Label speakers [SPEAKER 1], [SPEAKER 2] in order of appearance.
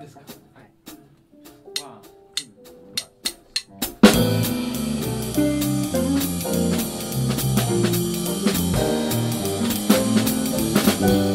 [SPEAKER 1] ですか？
[SPEAKER 2] はい。
[SPEAKER 1] ワンツーワン